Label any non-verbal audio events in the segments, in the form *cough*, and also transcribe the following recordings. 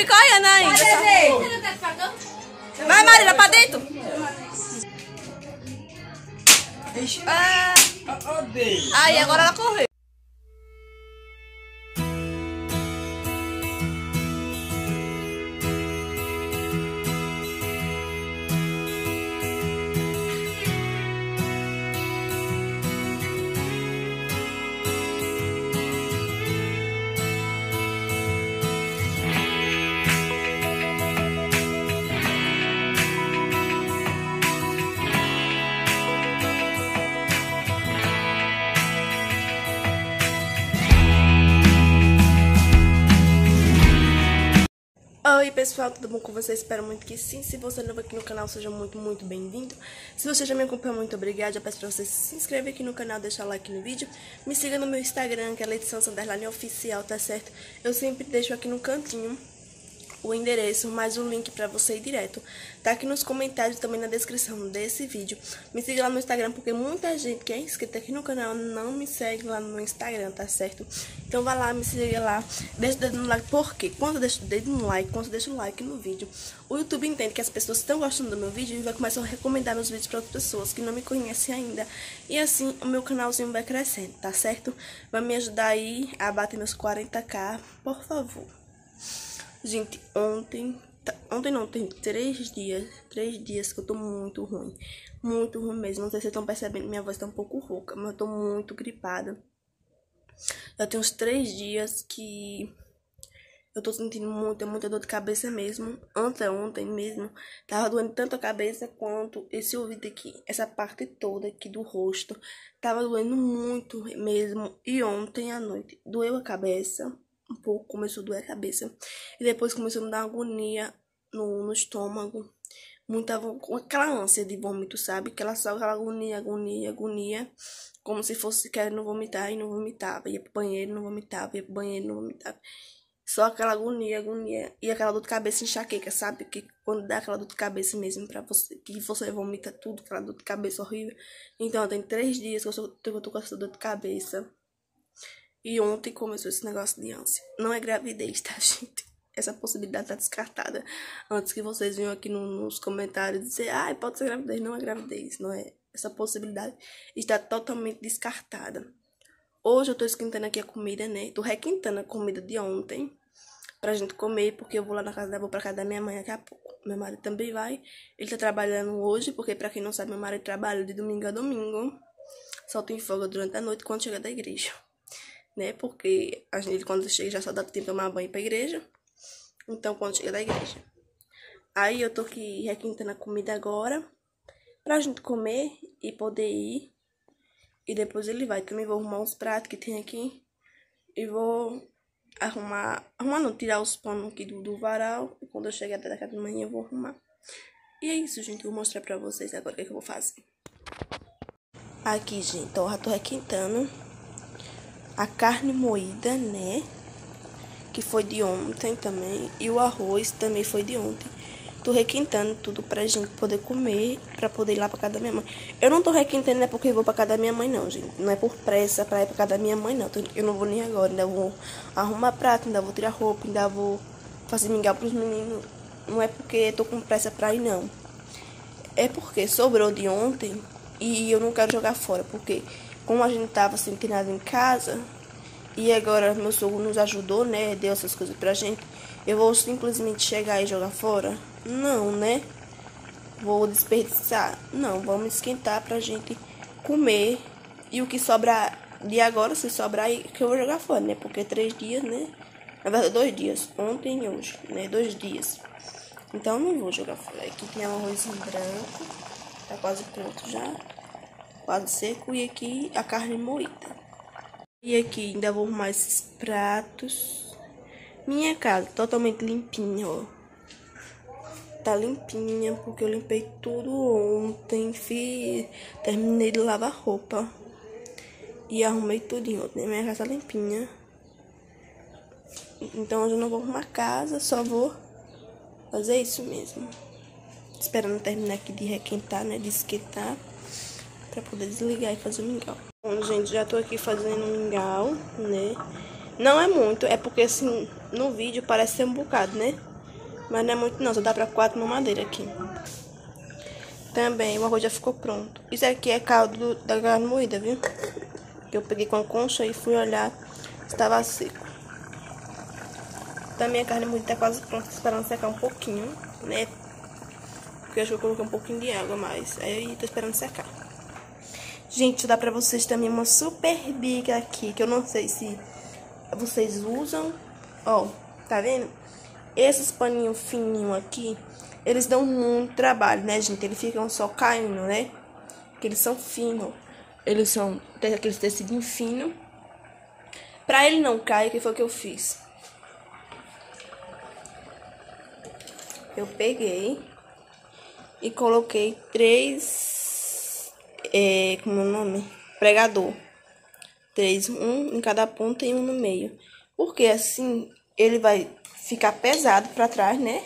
fica olhando ainda. Vai, Marília, pra dentro. Ah, aí, agora ela correu. Oi pessoal, tudo bom com vocês? Espero muito que sim. Se você é novo aqui no canal, seja muito, muito bem-vindo. Se você já me acompanha, muito obrigada. Já peço pra você se inscrever aqui no canal, deixar like no vídeo. Me siga no meu Instagram, que é Leitição Sanderline Oficial, tá certo? Eu sempre deixo aqui no cantinho o endereço, mais o link para você ir direto. Tá aqui nos comentários também na descrição desse vídeo. Me siga lá no Instagram, porque muita gente que é inscrita aqui no canal não me segue lá no Instagram, tá certo? Então vai lá, me siga lá, deixa o dedo no like, porque quando eu deixo o dedo no like, quando eu deixo o like no vídeo, o YouTube entende que as pessoas estão gostando do meu vídeo e vai começar a recomendar meus vídeos para outras pessoas que não me conhecem ainda. E assim o meu canalzinho vai crescendo, tá certo? Vai me ajudar aí a bater meus 40k, por favor. Gente, ontem. Tá, ontem não, tem três dias. Três dias que eu tô muito ruim. Muito ruim mesmo. Não sei se vocês estão percebendo, minha voz tá um pouco rouca, mas eu tô muito gripada. Já tem uns três dias que eu tô sentindo muita, muita dor de cabeça mesmo. Ontem, ontem mesmo, tava doendo tanto a cabeça quanto esse ouvido aqui. Essa parte toda aqui do rosto. Tava doendo muito mesmo. E ontem à noite doeu a cabeça um pouco, começou a doer a cabeça. E depois começou a me dar agonia no, no estômago. Muita, aquela ânsia de vômito, sabe? Aquela só aquela agonia, agonia, agonia. Como se fosse querendo vomitar e não vomitava. Ia pro banheiro, não vomitava. Ia pro banheiro, não vomitava. Só aquela agonia, agonia. E aquela dor de cabeça enxaqueca, sabe? Que quando dá aquela dor de cabeça mesmo pra você. Que você vomita tudo, aquela dor de cabeça horrível. Então, tem três dias que eu, sou, eu tô com essa dor de cabeça. E ontem começou esse negócio de ânsia. Não é gravidez, tá, *laughs* gente? Essa possibilidade tá descartada. Antes que vocês venham aqui no, nos comentários dizer, ah, pode ser gravidez. Não é gravidez, não é. Essa possibilidade está totalmente descartada. Hoje eu tô esquentando aqui a comida, né? Tô requentando a comida de ontem pra gente comer, porque eu vou lá na casa da vou pra casa da minha mãe daqui a pouco. Meu marido também vai. Ele tá trabalhando hoje, porque pra quem não sabe, meu marido trabalha de domingo a domingo. Só tem folga durante a noite quando chega da igreja né? Porque a gente, quando chega, já só dá tempo de tomar banho pra igreja. Então, quando chega da igreja. Aí eu tô aqui requintando a comida agora. Pra gente comer e poder ir. E depois ele vai. Também vou arrumar uns pratos que tem aqui. E vou arrumar. Arrumar não, tirar os panos aqui do, do varal. E quando eu chegar até da casa da manhã, eu vou arrumar. E é isso, gente. Eu vou mostrar pra vocês agora o que, é que eu vou fazer. Aqui, gente, ó, já tô requintando a carne moída, né? Que foi de ontem também. E o arroz também foi de ontem. Tô requintando tudo pra gente poder comer, pra poder ir lá pra casa da minha mãe. Eu não tô requintando, não é porque eu vou pra casa da minha mãe, não, gente. Não é por pressa pra ir pra casa da minha mãe, não. Eu não vou nem agora. Ainda vou arrumar prato, ainda vou tirar roupa, ainda vou fazer mingau pros meninos. Não é porque tô com pressa pra ir, não. É porque sobrou de ontem e eu não quero jogar fora, porque como a gente tava ter nada em casa, e agora meu sogro nos ajudou, né? Deu essas coisas pra gente. Eu vou simplesmente chegar e jogar fora? Não, né? Vou desperdiçar? Não, vamos esquentar pra gente comer. E o que sobrar de agora, se sobrar, que eu vou jogar fora, né? Porque três dias, né? Na verdade, dois dias. Ontem e hoje, né? Dois dias. Então, não vou jogar fora. Aqui tem um arrozinho branco. Tá quase pronto já quase seco. E aqui a carne moída. E aqui ainda vou arrumar esses pratos. Minha casa totalmente limpinha, ó. Tá limpinha, porque eu limpei tudo ontem. Fiz, terminei de lavar roupa. E arrumei tudinho ontem. Minha casa tá limpinha. Então hoje eu não vou arrumar casa, só vou fazer isso mesmo. Esperando terminar aqui de requentar, né? De esquentar pra poder desligar e fazer o mingau. Bom, gente, já tô aqui fazendo o mingau, né? Não é muito, é porque assim, no vídeo parece ser um bocado, né? Mas não é muito não, só dá pra quatro mamadeira aqui. Também o arroz já ficou pronto. Isso aqui é caldo da carne moída, viu? Que eu peguei com a concha e fui olhar, estava seco. Também a carne moída tá quase pronta, esperando secar um pouquinho, né? Porque eu acho que eu coloquei um pouquinho de água mais. Aí tô esperando secar. Gente, dá pra vocês também uma super biga aqui, que eu não sei se vocês usam. Ó, tá vendo? Esses paninhos fininhos aqui, eles dão muito trabalho, né, gente? Eles ficam só caindo, né? Porque eles são finos. Eles são tem aqueles tecidinhos finos. Pra ele não cair, o que foi que eu fiz? Eu peguei e coloquei três, é, como é o nome? Pregador. Três, um em cada ponta e um no meio. Porque assim ele vai ficar pesado para trás, né?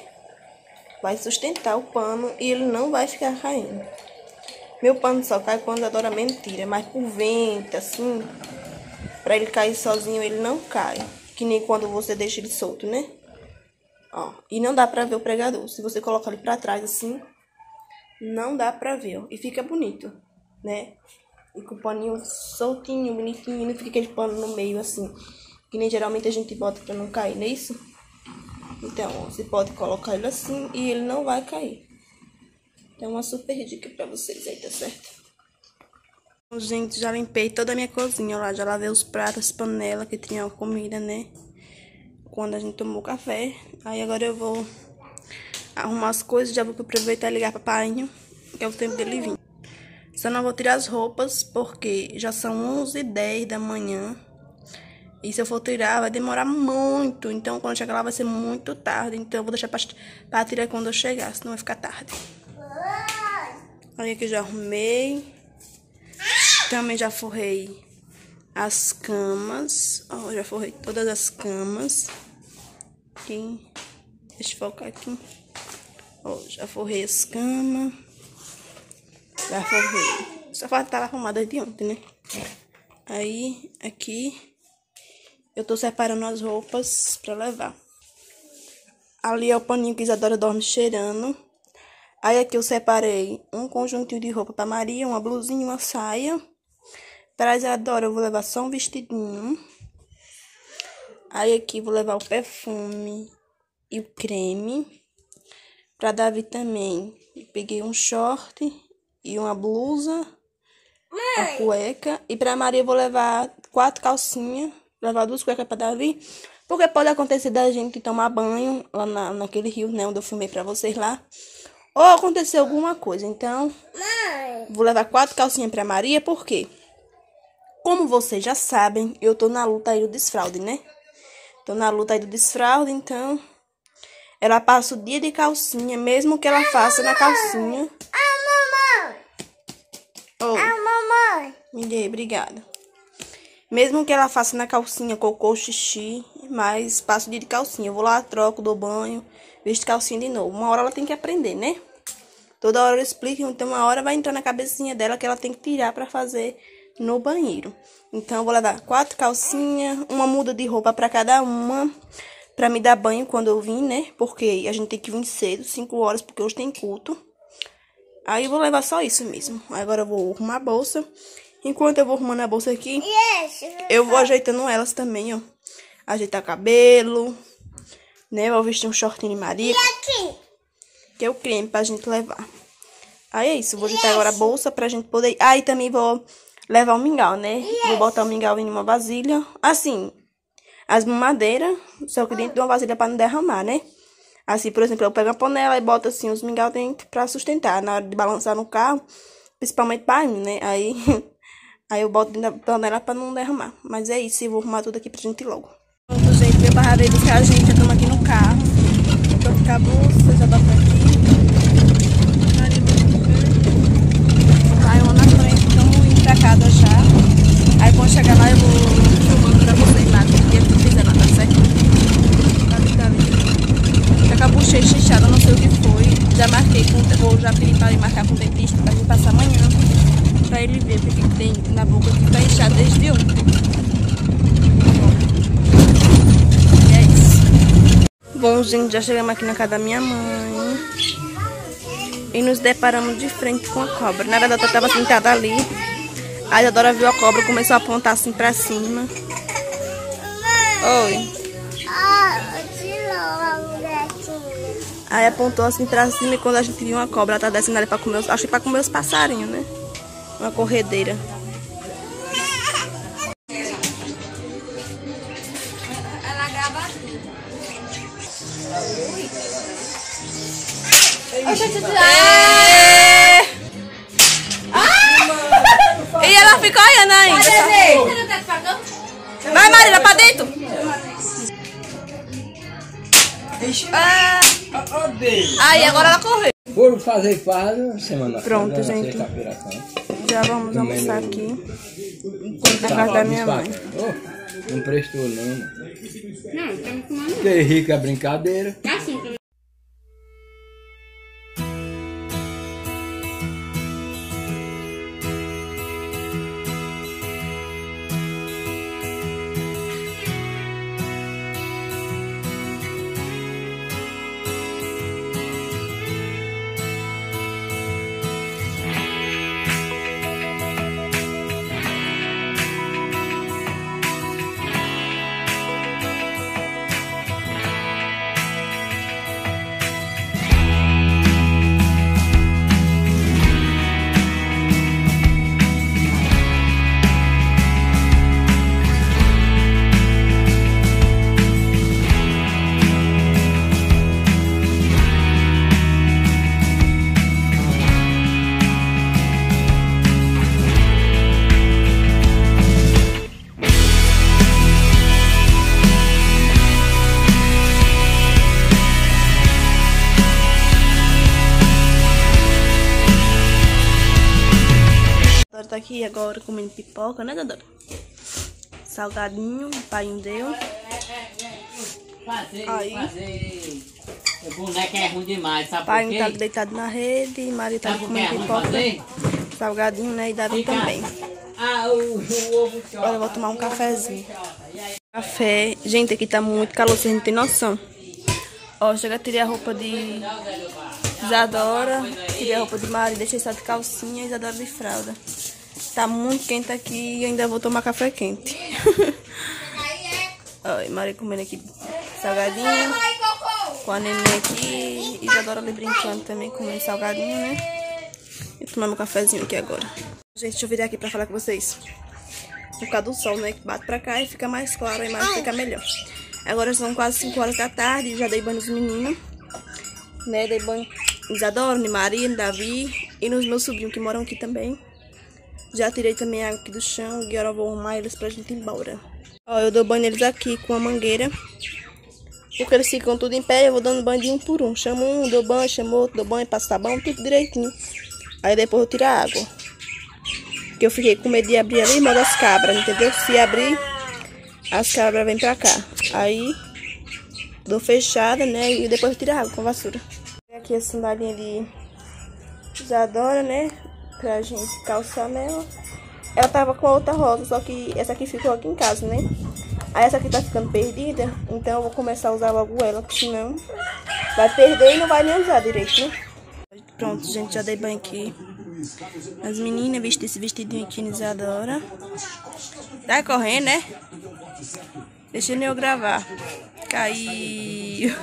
Vai sustentar o pano e ele não vai ficar caindo. Meu pano só cai quando adora mentira, mas por vento, assim, para ele cair sozinho, ele não cai. Que nem quando você deixa ele solto, né? Ó, e não dá pra ver o pregador. Se você colocar ele pra trás assim, não dá pra ver, ó. E fica bonito, né? E com o paninho soltinho, bonitinho, não fica aquele pano no meio assim. Que nem geralmente a gente bota pra não cair, não é isso? Então, você pode colocar ele assim e ele não vai cair. Então, uma super dica pra vocês aí, tá certo? Gente, já limpei toda a minha cozinha lá. Já lavei os pratos, panela que tinha comida, né? Quando a gente tomou café. Aí agora eu vou arrumar as coisas. Já vou aproveitar e ligar pra painho, que é o tempo dele vir. Só não vou tirar as roupas, porque já são 11h10 da manhã. E se eu for tirar, vai demorar muito. Então, quando chegar lá, vai ser muito tarde. Então, eu vou deixar pra, pra tirar quando eu chegar, senão vai ficar tarde. Aí aqui já arrumei. Também já forrei as camas. Ó, já forrei todas as camas. Aqui. Deixa eu focar aqui. Ó, já forrei as camas. Já forrei. Só falta estar arrumada de ontem, né? Aí, aqui eu tô separando as roupas pra levar. Ali é o paninho que Isadora dorme cheirando. Aí aqui eu separei um conjuntinho de roupa pra Maria, uma blusinha, uma saia. Pra Isadora eu vou levar só um vestidinho. Aí aqui vou levar o perfume e o creme. Pra Davi também, peguei um short e uma blusa, a cueca. E pra Maria eu vou levar quatro calcinhas levar duas cuecas pra Davi. Porque pode acontecer da gente tomar banho lá na, naquele rio, né? Onde eu filmei pra vocês lá. Ou acontecer alguma coisa. Então, Mãe. vou levar quatro calcinhas pra Maria. Por quê? Como vocês já sabem, eu tô na luta aí do desfraude, né? Tô na luta aí do desfraude, então... Ela passa o dia de calcinha, mesmo que ela faça na calcinha. Ah, mamãe! Oh. Ah, mamãe! Me dê, obrigada. Mesmo que ela faça na calcinha cocô, xixi, mas passo o dia de calcinha. Eu vou lá, troco, dou banho, visto calcinha de novo. Uma hora ela tem que aprender, né? Toda hora eu explico, então uma hora vai entrar na cabecinha dela que ela tem que tirar para fazer no banheiro. Então eu vou levar quatro calcinhas, uma muda de roupa para cada uma, para me dar banho quando eu vim, né? Porque a gente tem que vir cedo, 5 horas, porque hoje tem culto. Aí eu vou levar só isso mesmo. Agora eu vou arrumar a bolsa Enquanto eu vou arrumando a bolsa aqui, eu vou ajeitando elas também, ó. Ajeitar cabelo, né? Vou vestir um shortinho de Maria. E aqui? Que é o creme pra gente levar. Aí é isso, vou ajeitar agora a bolsa pra gente poder... Aí também vou levar o mingau, né? Vou botar o mingau em uma vasilha. Assim, as mamadeiras, só que dentro de uma vasilha pra não derramar, né? Assim, por exemplo, eu pego a panela e boto assim os mingau dentro pra sustentar na hora de balançar no carro. Principalmente pra mim, né? Aí *laughs* Aí eu boto dentro da panela pra não derramar. Mas é isso, eu vou arrumar tudo aqui pra gente logo. Pronto, gente, veio pra ver buscar a gente, estamos aqui no carro. Tô com a bolsa, já boto aqui. Aí vou na frente, estamos casa já. Aí quando chegar lá eu vou filmando pra vocês lá, o que eu tô fazendo, tá certo? Tá a bochecha inchada, não sei o que foi. Já marquei com, vou já pedir pra ir marcar com o dentista pra gente passar amanhã pra ele ver porque que tem na boca que tá inchado desde ontem. E é isso. Bom, gente, já chegamos aqui na casa da minha mãe. E nos deparamos de frente com a cobra. Na verdade, eu estava sentada ali. A Isadora viu a cobra e começou a apontar assim pra cima. Oi. Aí apontou assim pra cima e quando a gente viu uma cobra, ela tá descendo ali pra comer os, acho que pra comer os passarinhos, né? Uma corredeira. Ela grava tudo. É... Ah! *laughs* E ela fica olhando ainda. Vai, Marília, pra dentro. Ah, aí, agora ela correu. Foram fazer fardo semana Pronto, gente. Já vamos almoçar aqui. Na casa da minha mãe. Oh, não prestou não. Não, estamos fumando. Que rica brincadeira. É tá agora comendo pipoca, né, Dora? Salgadinho, o pai deu. Fazer, Aí. fazer. O boneco é ruim demais, sabe Pai por tá quê? deitado na rede, Maria tá é comendo pipoca. fazer? Salgadinho, né? E Davi Fica- também. Ah, o, o ovo chora. Agora eu vou tomar um cafezinho. Café. Gente, aqui tá muito calor, vocês não tem noção. Ó, chega, tirei a roupa de Isadora, tirei a roupa de Maria, deixei só de calcinha e Isadora de fralda. Tá muito quente aqui e ainda vou tomar café quente. *laughs* Ó, Maria comendo aqui salgadinho. Com a neném aqui. Isadora ali brincando também, comendo salgadinho, né? E tomar meu cafezinho aqui agora. Gente, deixa eu virar aqui pra falar com vocês. Por causa do sol, né? Que bate pra cá e fica mais claro, a imagem fica melhor. Agora são quase 5 horas da tarde, já dei banho nos meninos. Né? Dei banho Isadora, Maria, Davi e nos meus sobrinhos que moram aqui também. Já tirei também a água aqui do chão e agora eu vou arrumar eles pra gente ir embora. Ó, eu dou banho neles aqui com a mangueira. Porque eles ficam tudo em pé, eu vou dando banho de um por um. Chamo um, dou banho, chamo outro, dou banho, passo sabão, tudo direitinho. Aí depois eu tiro a água. Porque eu fiquei com medo de abrir ali, modo as cabras, entendeu? Se abrir, as cabras vêm pra cá. Aí, dou fechada, né? E depois eu tiro a água com a vassoura. Aqui a sandalinha de Isadora, né? Pra gente calçar nela. Ela tava com a outra rosa, só que essa aqui ficou aqui em casa, né? Aí essa aqui tá ficando perdida, então eu vou começar a usar logo ela, porque senão vai perder e não vai nem usar direito, né? Pronto, gente, já dei banho aqui. As meninas vestem esse vestidinho aqui na Isadora. Tá correndo, né? Deixa eu gravar. Caiu.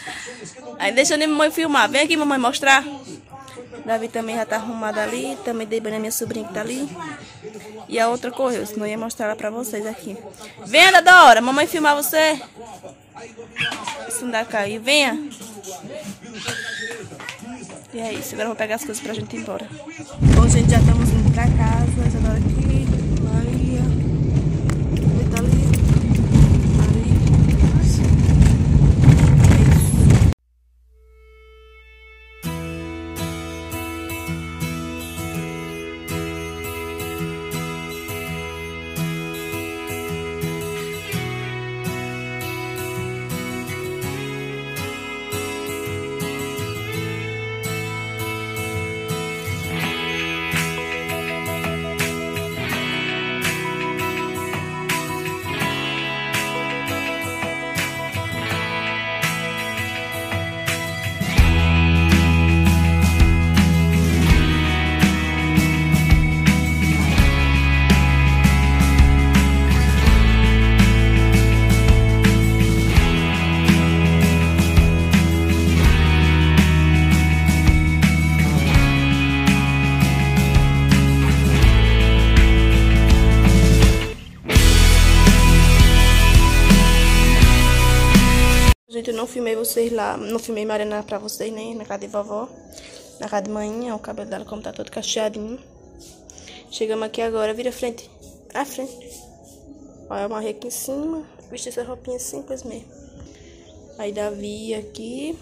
*laughs* Aí deixa eu mamãe filmar. Vem aqui, mamãe, mostrar. Davi também já tá arrumado ali. Também dei banho na minha sobrinha que tá ali. E a outra correu, senão eu ia mostrar ela pra vocês aqui. Venha, Dadora, mamãe filmar você. Esse não dá cair. Venha. E é isso, agora eu vou pegar as coisas pra gente ir embora. Bom, gente, já estamos indo pra casa. Não filmei vocês lá, não filmei Mariana pra vocês, nem na casa de vovó. Na casa de manhã, o cabelo dela como tá todo cacheadinho. Chegamos aqui agora, vira frente. À frente. Olha, eu amarrei aqui em cima. Vesti essa roupinha simples mesmo. Aí Davi aqui.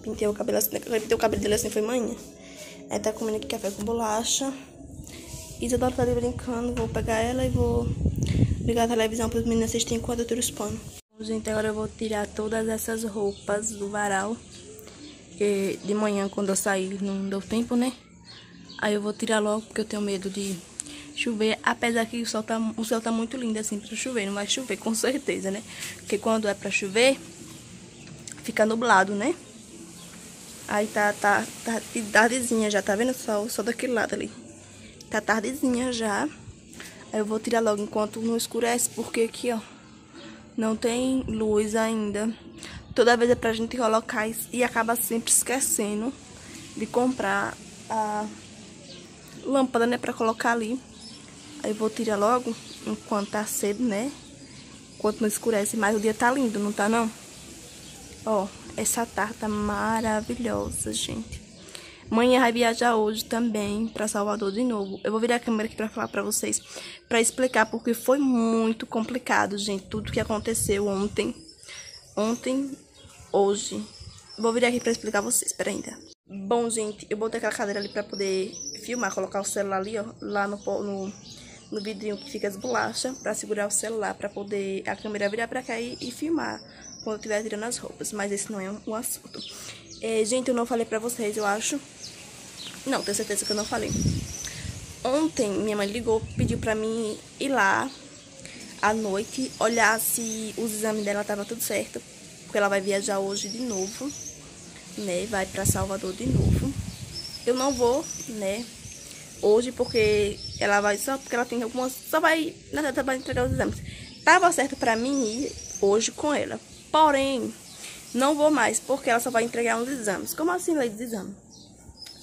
Pintei o cabelo assim. Pintei o cabelo dele assim, foi manhã. Aí tá comendo aqui café com bolacha. Isadora tá ali brincando. Vou pegar ela e vou ligar a televisão para os meninos assistirem enquanto eu tiro os panos. Gente, agora eu vou tirar todas essas roupas do varal. Que de manhã, quando eu saí, não deu tempo, né? Aí eu vou tirar logo, porque eu tenho medo de chover. Apesar que o céu tá, o céu tá muito lindo assim pra chover. Não vai chover, com certeza, né? Porque quando é pra chover, fica nublado, né? Aí tá, tá, tá tardezinha já, tá vendo só, só daquele lado ali. Tá tardezinha já. Aí eu vou tirar logo enquanto não escurece, porque aqui, ó, não tem luz ainda. Toda vez é pra gente colocar e acaba sempre esquecendo de comprar a lâmpada, né, pra colocar ali. Aí eu vou tirar logo, enquanto tá cedo, né? Enquanto não escurece, mas o dia tá lindo, não tá não? Ó, essa tarta maravilhosa, gente. Manhã vai viajar hoje também pra Salvador de novo. Eu vou virar a câmera aqui pra falar pra vocês, pra explicar, porque foi muito complicado, gente, tudo que aconteceu ontem. Ontem, hoje. Vou virar aqui pra explicar vocês, pera ainda. Bom, gente, eu botei aquela cadeira ali pra poder filmar, colocar o celular ali, ó, lá no, no, no vidrinho que fica as bolachas, pra segurar o celular, pra poder a câmera virar pra cá e, e filmar quando eu estiver tirando as roupas. Mas esse não é um, um assunto. É, gente, eu não falei pra vocês, eu acho. Não, tenho certeza que eu não falei. Ontem, minha mãe ligou, pediu pra mim ir lá à noite, olhar se os exames dela tava tudo certo. Porque ela vai viajar hoje de novo, né? Vai pra Salvador de novo. Eu não vou, né? Hoje, porque ela vai só, porque ela tem algumas, só vai, na verdade, vai entregar os exames. Tava certo pra mim ir hoje com ela. Porém, não vou mais, porque ela só vai entregar uns exames. Como assim, lei dos exames?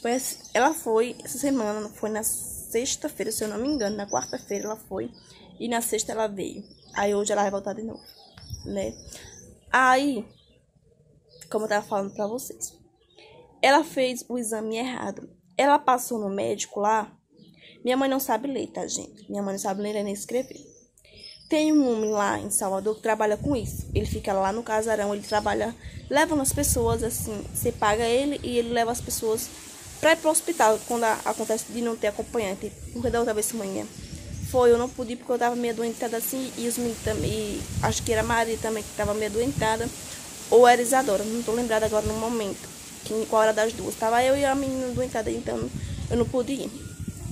Foi, assim, ela foi, essa semana, foi na sexta-feira, se eu não me engano, na quarta-feira ela foi, e na sexta ela veio. Aí hoje ela vai voltar de novo, né? Aí, como eu tava falando pra vocês, ela fez o exame errado. Ela passou no médico lá. Minha mãe não sabe ler, tá, gente? Minha mãe não sabe ler nem escrever. Tem um homem lá em Salvador que trabalha com isso. Ele fica lá no casarão, ele trabalha, leva as pessoas assim, você paga ele e ele leva as pessoas para ir pro hospital quando acontece de não ter acompanhante. Porque da outra vez manhã foi, eu não pude porque eu tava meio doentada assim e os meninos também, acho que era a Maria também que tava meio doentada, ou era Isadora, não tô lembrada agora no momento, que qual era das duas. Tava eu e a menina doentada, então eu não pude ir.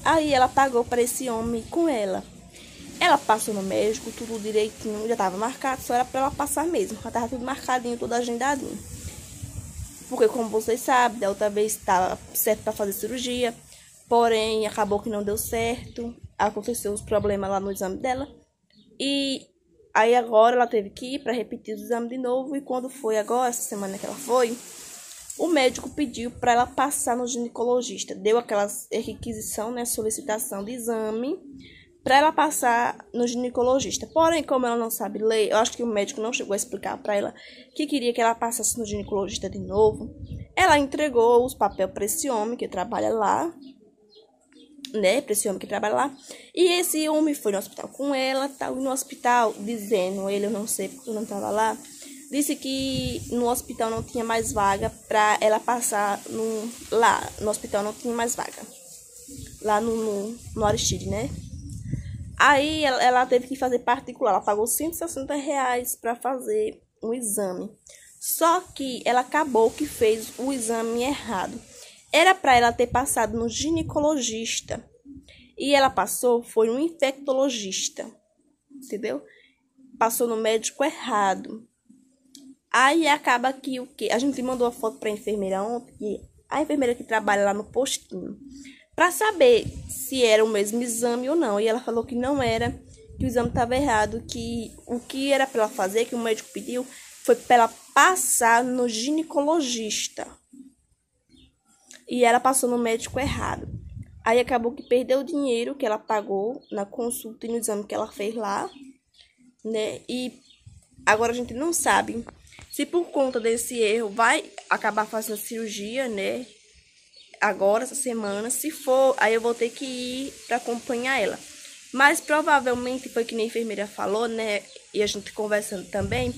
Aí ela pagou para esse homem com ela. Ela passou no médico, tudo direitinho, já tava marcado, só era para ela passar mesmo, já tava tudo marcadinho, tudo agendadinho. Porque, como vocês sabem, da outra vez estava certo para fazer cirurgia, porém acabou que não deu certo, aconteceu os problemas lá no exame dela. E aí agora ela teve que ir para repetir o exame de novo. E quando foi agora, essa semana que ela foi, o médico pediu para ela passar no ginecologista. Deu aquela requisição, né, solicitação de exame para ela passar no ginecologista. Porém, como ela não sabe ler, eu acho que o médico não chegou a explicar para ela que queria que ela passasse no ginecologista de novo. Ela entregou os papéis para esse homem que trabalha lá, né, para esse homem que trabalha lá. E esse homem foi no hospital com ela, tal, e no hospital dizendo, ele eu não sei porque eu não estava lá, disse que no hospital não tinha mais vaga para ela passar no lá, no hospital não tinha mais vaga. Lá no, no, no Aristide, né? Aí ela, ela teve que fazer particular, ela pagou 160 reais para fazer um exame. Só que ela acabou que fez o exame errado. Era para ela ter passado no ginecologista. E ela passou, foi um infectologista. Entendeu? Passou no médico errado. Aí acaba que o que? A gente mandou a foto para enfermeira ontem, a enfermeira que trabalha lá no postinho para saber se era o mesmo exame ou não. E ela falou que não era, que o exame estava errado, que o que era para ela fazer, que o médico pediu, foi para ela passar no ginecologista. E ela passou no médico errado. Aí acabou que perdeu o dinheiro que ela pagou na consulta e no exame que ela fez lá, né? E agora a gente não sabe Se por conta desse erro vai acabar fazendo cirurgia, né? Agora, essa semana, se for, aí eu vou ter que ir para acompanhar ela. Mas provavelmente, foi que nem a enfermeira falou, né? E a gente conversando também,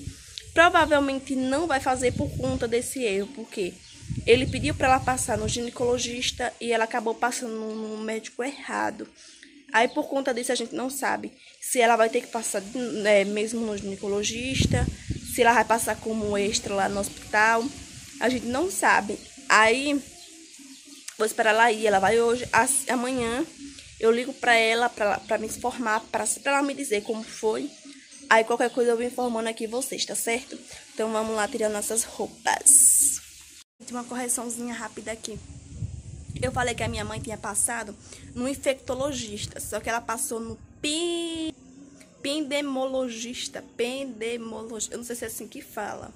provavelmente não vai fazer por conta desse erro, porque ele pediu para ela passar no ginecologista e ela acabou passando no médico errado. Aí por conta disso a gente não sabe se ela vai ter que passar né, mesmo no ginecologista, se ela vai passar como extra lá no hospital. A gente não sabe. Aí vou esperar ela ir, ela vai hoje, amanhã eu ligo para ela para me informar, para ela me dizer como foi. Aí qualquer coisa eu vou informando aqui vocês, tá certo? Então vamos lá tirar nossas roupas. Uma correçãozinha rápida aqui. Eu falei que a minha mãe tinha passado no infectologista, só que ela passou no pi... pendemologista. Pendemologista. Eu não sei se é assim que fala.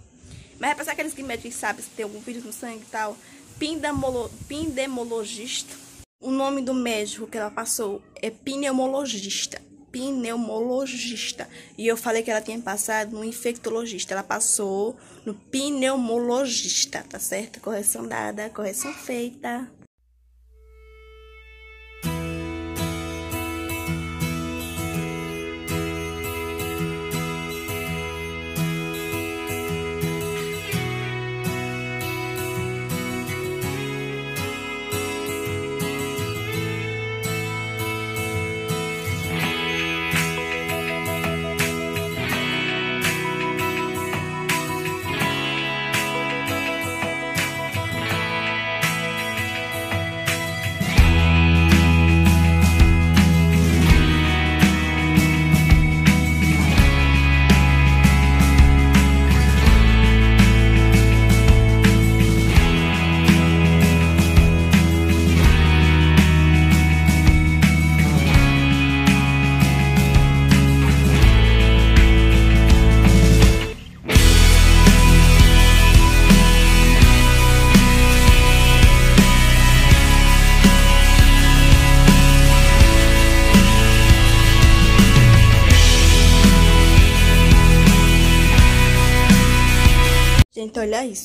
Mas é pra aqueles que médicos sabem se tem algum vírus no sangue e tal. Pindemolo... Pindemologista. O nome do médico que ela passou é pneumologista pneumologista. E eu falei que ela tinha passado no infectologista. Ela passou no pneumologista, tá certo? Correção dada, correção feita.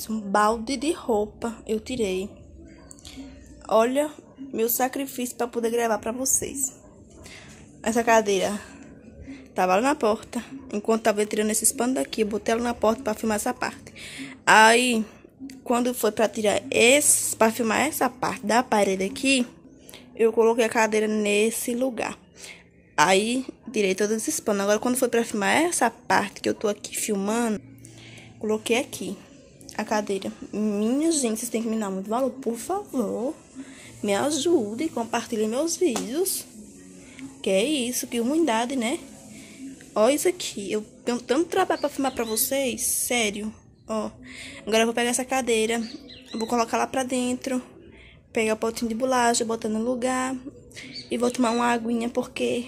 Isso. Um balde de roupa eu tirei. Olha meu sacrifício para poder gravar para vocês. Essa cadeira tava lá na porta. Enquanto tava tirando esses panos daqui, eu botei ela na porta para filmar essa parte. Aí, quando foi para tirar esse, para filmar essa parte da parede aqui, eu coloquei a cadeira nesse lugar. Aí, tirei todos esses panos. Agora, quando foi para filmar essa parte que eu tô aqui filmando, coloquei aqui a cadeira. Minha gente, vocês têm que me dar muito valor, por favor. Me ajude e compartilhe meus vídeos. Que é isso, que ruindade, né? Ó isso aqui. Eu tenho tanto trabalho pra filmar pra vocês. Sério. Ó. Agora eu vou pegar essa cadeira. Vou colocar lá pra dentro. Pegar o potinho de bolacha, botar no lugar. E vou tomar uma aguinha porque...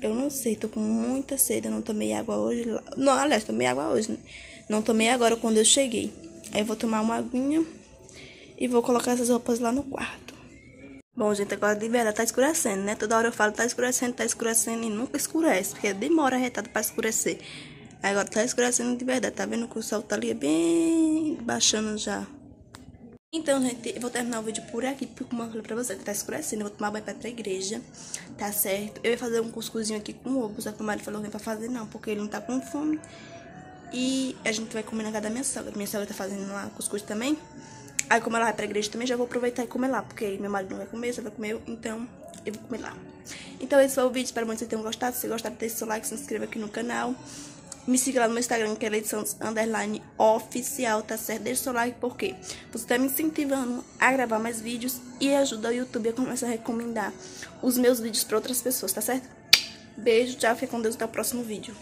Eu não sei, tô com muita sede. Eu não tomei água hoje. Não, aliás, tomei água hoje, né? Não tomei agora quando eu cheguei. Aí eu vou tomar uma aguinha e vou colocar essas roupas lá no quarto. Bom, gente, agora de verdade tá escurecendo, né? Toda hora eu falo tá escurecendo, tá escurecendo e nunca escurece, porque demora retada pra escurecer. Agora tá escurecendo de verdade, tá vendo que o sol tá ali bem baixando já. Então, gente, eu vou terminar o vídeo por aqui, porque como eu falei pra você, que tá escurecendo, eu vou tomar banho pra ir pra igreja, tá certo? Eu ia fazer um cuscuzinho aqui com ovo, só que o marido falou que não pra fazer não, porque ele não tá com fome. E a gente vai comer na casa da minha sogra. Minha sogra tá fazendo lá cuscuz também. Aí como ela vai pra igreja também, já vou aproveitar e comer lá. Porque meu marido não vai comer, só vai comer eu. Então, eu vou comer lá. Então esse foi o vídeo. Espero muito que vocês tenham gostado. Se gostaram, deixe seu like, se inscreva aqui no canal. Me siga lá no meu Instagram, que é Leição Underline Oficial, tá certo? Deixe seu like, porque você tá me incentivando a gravar mais vídeos e ajuda o YouTube a começar a recomendar os meus vídeos para outras pessoas, tá certo? Beijo, tchau, fica com Deus até o próximo vídeo.